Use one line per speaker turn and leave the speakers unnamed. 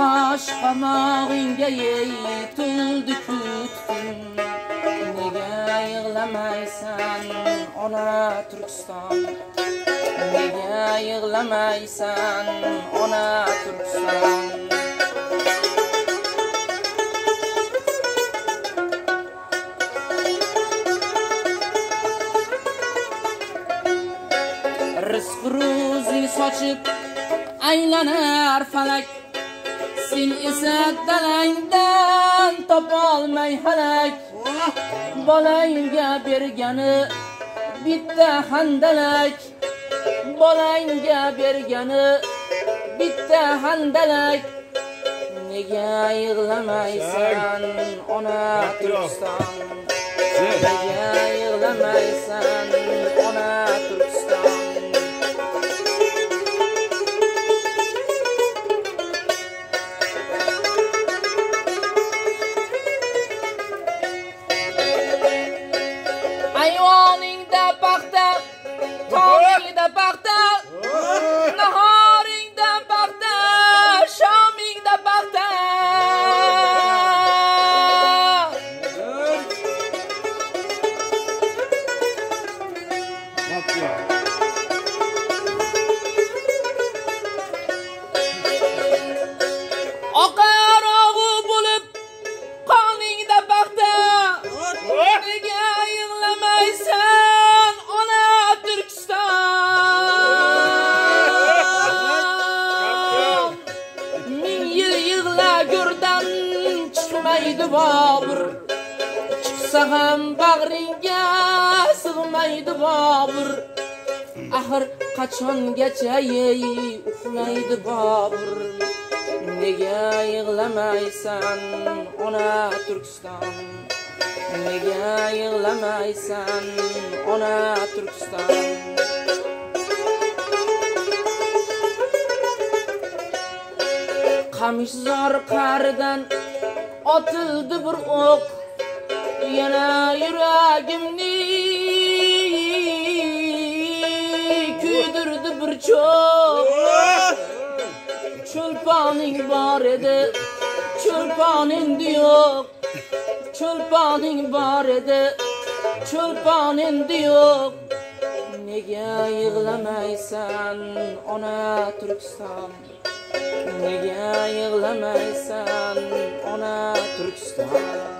Taş qamog'ingga yeytildi kutdim Nega yig'lamaysan ona Turkiston Nega yig'lamaysan ona Turkiston Rizq ruzi sochib aylanar falak Sen esa dalangdan topolmay halak. Bolangga bergani bitta handalak. Bolangga bergani bitta handalak. Nega yig'lamaysan ona Turkiston? Nega yig'lamaysan ona Turkiston Ayvoningda paxta, tomingda paxta, nahoringda paxta, shomingda paxta. Oqar og'u bo'lib qoningda paxta. Nega sig'maydi Bobur. Chiqsa ham bag'ringga sig'maydi Bobur. Axir qachongacha ey uxlaydi Bobur? Nega yig'lamaysan ona Turkiston? Nega yig'lamaysan ona Turkiston? Qamishzor qaridan atıldı bir ok. Yine yüreğimni küydürdü bir çok. Çırpanın var edi çırpanın diyor Çırpanın var edi çırpanın diyor Nega yig'lamaysan ona Turkiston Nega yig'lamaysan. Ona Turkiston.